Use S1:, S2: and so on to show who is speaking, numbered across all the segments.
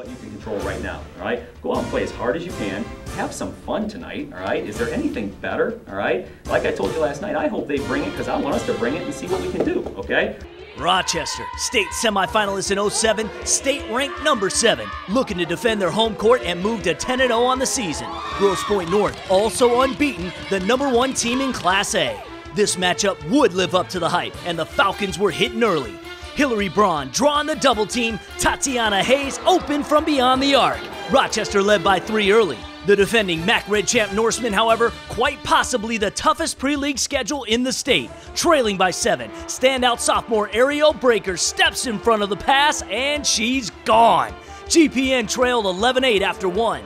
S1: what you can control right now, all right? Go out and play as hard as you can. Have some fun tonight, all right? Is there anything better, all right? Like I told you last night, I hope they bring it because I want us to bring it and see what we can do, okay?
S2: Rochester, state semifinalists in 07, state ranked number 7, looking to defend their home court and move to 10 0 on the season. Grosse Pointe North, also unbeaten, the number one team in Class A. This matchup would live up to the hype, and the Falcons were hitting early. Hillary Braun drawing the double team, Tatiana Hayes open from beyond the arc. Rochester led by three early. The defending MAC Red Champ Norsemen, however, quite possibly the toughest pre league schedule in the state. Trailing by seven, standout sophomore Ariel Breaker steps in front of the pass, and she's gone. GPN trailed 11 8 after one.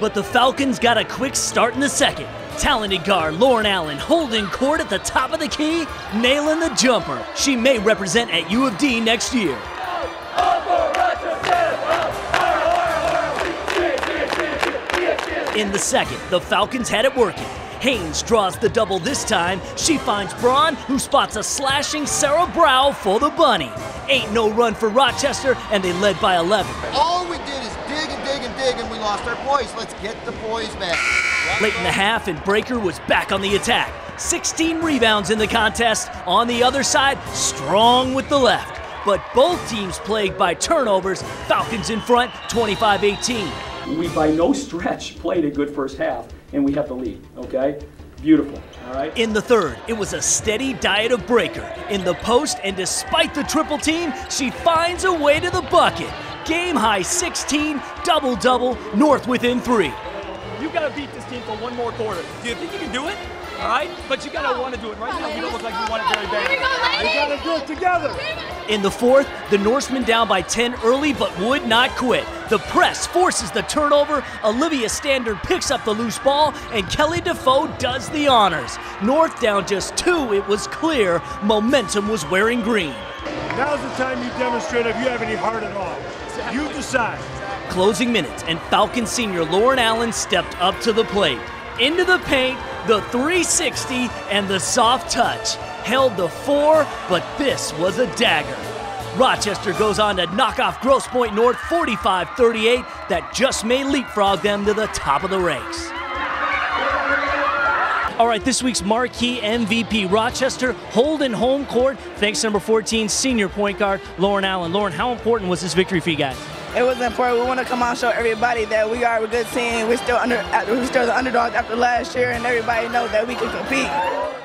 S2: But the Falcons got a quick start in the second. Talented guard Lauren Allen holding court at the top of the key, nailing the jumper. She may represent at U of D next year. In the second, the Falcons had it working. Haynes draws the double this time. She finds Braun, who spots a slashing Sarah Brow for the bunny. Ain't no run for Rochester, and they led by 11.
S3: All we did is dig and dig and dig, and we lost our poise. Let's get the poise back.
S2: Late in the half, and Breaker was back on the attack. 16 rebounds in the contest. On the other side, strong with the left. But both teams plagued by turnovers. Falcons in front, 25 18.
S1: We by no stretch played a good first half, and we have the lead, okay? Beautiful, all right?
S2: In the third, it was a steady diet of Breaker. In the post, and despite the triple team, she finds a way to the bucket. Game high 16, double double, North within three.
S4: You got to beat this team for one more quarter. Do you think you can do it? All right, but you gotta want to do it. Right now, we don't look like we want it very bad.
S5: You gotta do it together.
S2: In the fourth, the Norsemen down by 10 early but would not quit. The press forces the turnover. Olivia Standard picks up the loose ball, and Kelly Defoe does the honors. North down just two, it was clear momentum was wearing green.
S5: Now's the time you demonstrate if you have any heart at all. You decide.
S2: Closing minutes, and Falcon senior Lauren Allen stepped up to the plate. Into the paint, the 360, and the soft touch. Held the four, but this was a dagger. Rochester goes on to knock off Grosse Pointe North 45 38. That just may leapfrog them to the top of the ranks. All right, this week's marquee MVP, Rochester holding home court thanks number 14 senior point guard Lauren Allen. Lauren, how important was this victory for you guys?
S6: It was important. We want to come out and show everybody that we are a good team. We're still under, we're still the underdogs after last year, and everybody knows that we can compete.